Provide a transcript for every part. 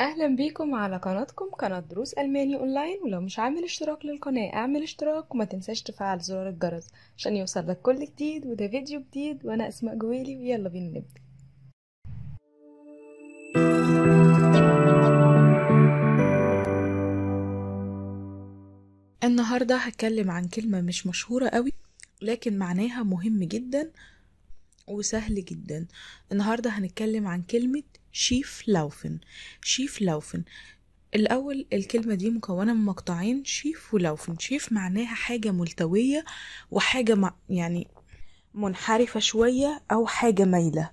أهلا بيكم على قناتكم قناة دروس ألماني أونلاين. ولو مش عامل اشتراك للقناة اعمل اشتراك وما تنساش تفعل زرار الجرس عشان يوصلك كل جديد وده فيديو جديد وأنا أسماء جويلي ويلا بينا نبدأ. النهاردة هتكلم عن كلمة مش مشهورة قوي لكن معناها مهم جدا. وسهل جدا. النهاردة هنتكلم عن كلمة schieflaufen schieflaufen الأول الكلمة دي مكونة من مقطعين schief و laufen. schief معناها حاجة ملتوية وحاجة مع يعني منحرفة شوية أو حاجة مايلة.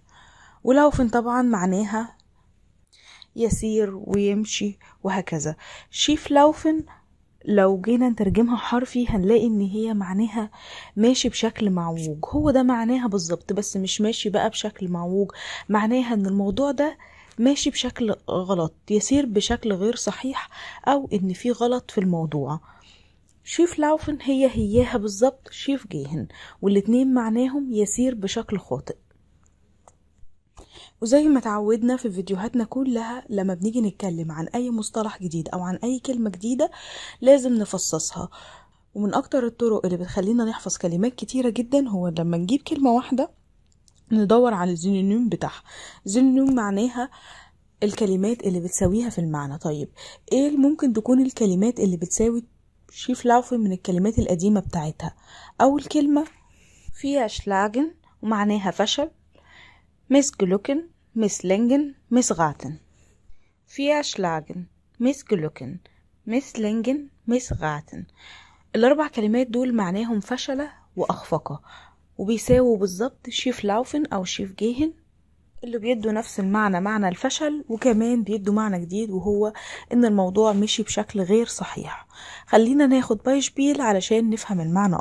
و laufen طبعا معناها يسير ويمشي وهكذا. schieflaufen لو جينا نترجمها حرفي هنلاقي إن هي معناها ماشي بشكل معوج. هو ده معناها بالظبط بس مش ماشي بقى بشكل معوج. معناها إن الموضوع ده ماشي بشكل غلط يسير بشكل غير صحيح أو إن في غلط في الموضوع. شيف لاوفن هي هياها بالظبط شيف جيهن والاتنين معناهم يسير بشكل خاطئ. وزي ما تعودنا في فيديوهاتنا كلها لما بنيجي نتكلم عن أي مصطلح جديد أو عن أي كلمة جديدة لازم نفصصها. ومن أكتر الطرق اللي بتخلينا نحفظ كلمات كتيرة جدا هو لما نجيب كلمة واحدة ندور على الزينونيم بتاعها. زينونيم معناها الكلمات اللي بتساويها في المعنى. طيب إيه ممكن تكون الكلمات اللي بتساوي شيف لاوفن من الكلمات القديمة بتاعتها؟ أول كلمة فيها شلاجن ومعناها فشل. Missglücken, misslingen, missraten. Fehlschlagen, missglücken, misslingen, missraten. الأربع كلمات دول معناهم فشلة وأخفقة وبيساووا بالظبط شيف لاوفن أو شيف جيهن اللي بيدوا نفس المعنى معنى الفشل وكمان بيدوا معنى جديد وهو إن الموضوع مشي بشكل غير صحيح خلينا ناخد بايشبيل علشان نفهم المعنى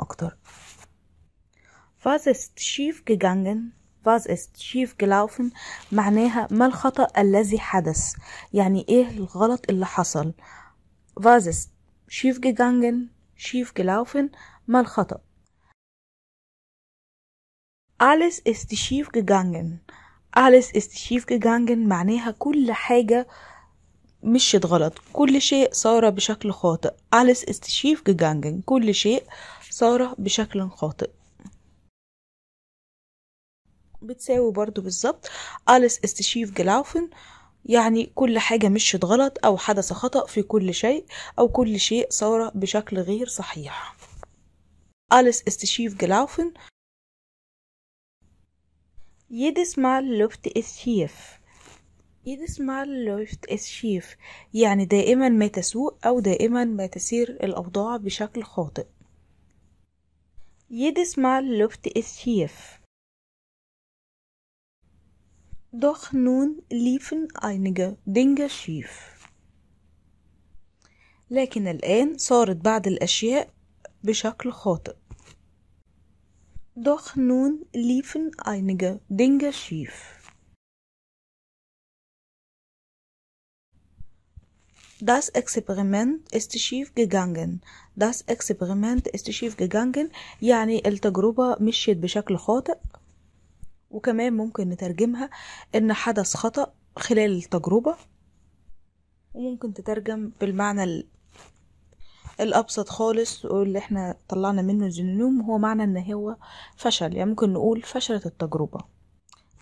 Was ist schief gegangen was ist schief gelaufen معناها ما الخطأ الذي حدث يعني إيه الغلط اللي حصل was ist schief gegangen schief gelaufen ما الخطأ alles ist schief gegangen alles ist schief gegangen معناها كل حاجة مشيت غلط كل شيء صار بشكل خاطئ alles ist schief gegangen كل شيء صار بشكل خاطئ بتساوي برضو بالظبط. ist schief gelaufen يعني كل حاجة مشيت غلط أو حدث خطأ في كل شيء أو كل شيء صار بشكل غير صحيح. alles ist schief gelaufen jedes Mal läuft es schief jedes Mal يعني دائما ما تسوء أو دائما ما تسير الأوضاع بشكل خاطئ. jedes Mal läuft es Doch nun liefen einige Dinge schief. لكن الآن صارت بعض الأشياء بشكل خاطئ. Doch nun liefen einige Dinge schief. Das Experiment ist schief gegangen. Das Experiment ist schief gegangen يعني التجربة مشيت بشكل خاطئ وكمان ممكن نترجمها إن حدث خطأ خلال التجربة وممكن تترجم بالمعنى ال... الأبسط خالص واللي إحنا طلعنا منه الزنونوم هو معنى إن هو فشل يعني ممكن نقول فشلت التجربة.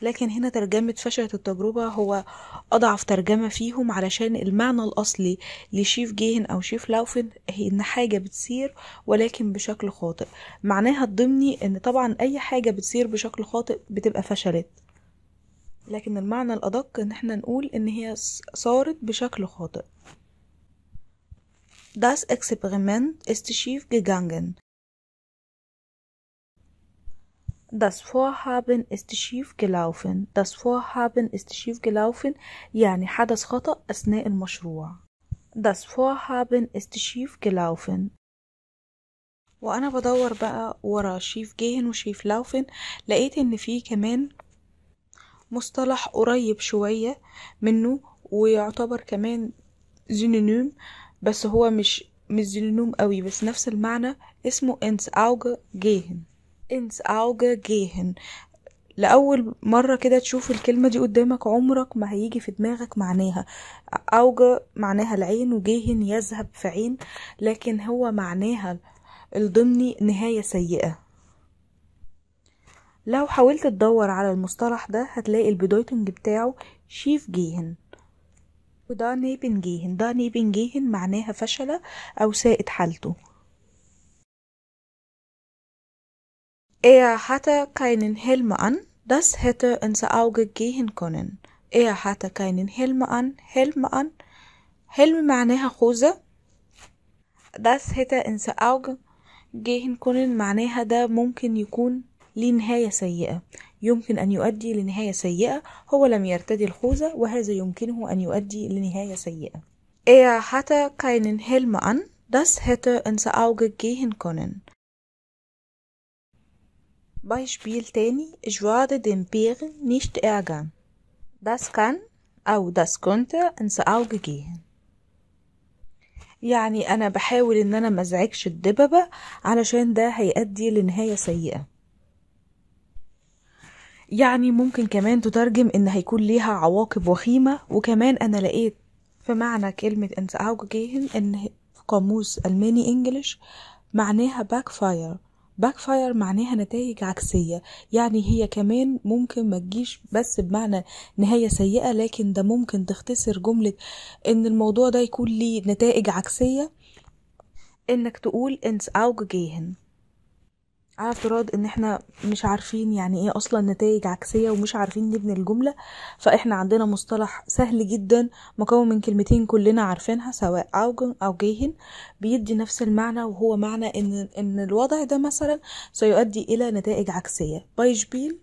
لكن هنا ترجمة فشلت التجربة هو أضعف ترجمة فيهم علشان المعنى الأصلي لشيف جيهن أو شيف لاوفن هي إن حاجة بتسير ولكن بشكل خاطئ. معناها الضمني إن طبعا أي حاجة بتسير بشكل خاطئ بتبقى فشلت. لكن المعنى الأدق إن إحنا نقول إن هي صارت بشكل خاطئ. Das Experiment ist schief gegangen. Das Vorhaben ist schief gelaufen. Das Vorhaben ist schief gelaufen يعني حدث خطأ أثناء المشروع. Das Vorhaben ist schief gelaufen. وأنا بدور بقى ورا شيف جيهن وشيف لاوفن لقيت إن في كمان مصطلح قريب شوية منه ويعتبر كمان زينونيم بس هو مش مش زينونيم قوي بس نفس المعنى اسمه ins Auge gehen ins Auge gehen لأول مرة كده تشوف الكلمة دي قدامك عمرك ما هيجي في دماغك معناها. أوجه معناها العين وجيهن يذهب في عين لكن هو معناها الضمني نهاية سيئة. لو حاولت تدور على المصطلح ده هتلاقي البدايتنج بتاعه شيف جيهن وده نيبن جيهن ده نيبن جيهن معناها فشل أو ساءت حالته. Er hatte keinen Helm an, das hätte ins Auge gehen können. Er hatte keinen Helm an, Helm an. Helm معناها خوذة. Das hätte ins Auge gehen können معناها ده ممكن يكون ليه نهاية سيئة يمكن أن يؤدي لنهاية سيئة هو لم يرتدي الخوذة وهذا يمكنه أن يؤدي لنهاية سيئة Er hatte keinen Helm an, das hätte ins Auge gehen können. Beispiel تاني Ich werde den Bären nicht ärgern. Das kann أو das könnte ins Auge gehen. يعني أنا بحاول إن أنا مزعجش الدببة علشان ده هيؤدي لنهاية سيئة يعني ممكن كمان تترجم إن هيكون ليها عواقب وخيمة وكمان أنا لقيت في معنى كلمة ins Auge gehen إن في قاموس ألماني إنجليش معناها backfire باك فاير معناها نتائج عكسية. يعني هي كمان ممكن ما تجيش بس بمعنى نهاية سيئة لكن ده ممكن تختصر جملة إن الموضوع ده يكون ليه نتائج عكسية. إنك تقول ins Auge gehen. على افتراض إن إحنا مش عارفين يعني إيه أصلا نتائج عكسية ومش عارفين نبني الجملة فإحنا عندنا مصطلح سهل جدا مكون من كلمتين كلنا عارفينها سواء اوجن أو جيهن بيدي نفس المعنى وهو معنى إن إن الوضع ده مثلا سيؤدي إلى نتائج عكسية Beispiel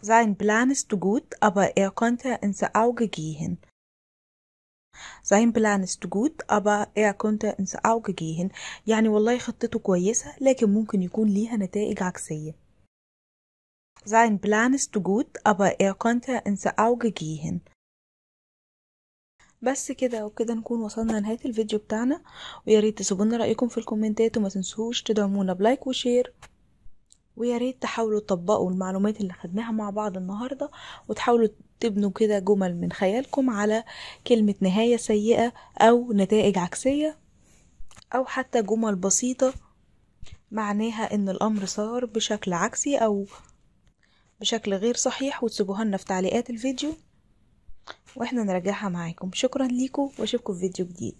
Sein Plan ist gut, aber er konnte ins Auge gehen. Sein Plan ist gut, aber er konnte ins Auge gehen. يعني والله خطته كويسة لكن ممكن يكون ليها نتائج عكسية. Sein Plan ist gut, aber er könnte ins Auge gehen. بس كده وكده نكون وصلنا لنهاية الفيديو بتاعنا ويا ريت تسيبولنا رأيكم في الكومنتات وما تنسوش تدعمونا ب like و share ويا ريت تحاولوا تطبقوا المعلومات اللي خدناها مع بعض النهارده وتحاولوا تبنوا كده جمل من خيالكم على كلمة نهاية سيئة أو نتائج عكسية أو حتى جمل بسيطة معناها إن الأمر صار بشكل عكسي أو بشكل غير صحيح. وتسيبوها لنا في تعليقات الفيديو وإحنا نراجعها معاكم. شكرا ليكم وأشوفكم في فيديو جديد.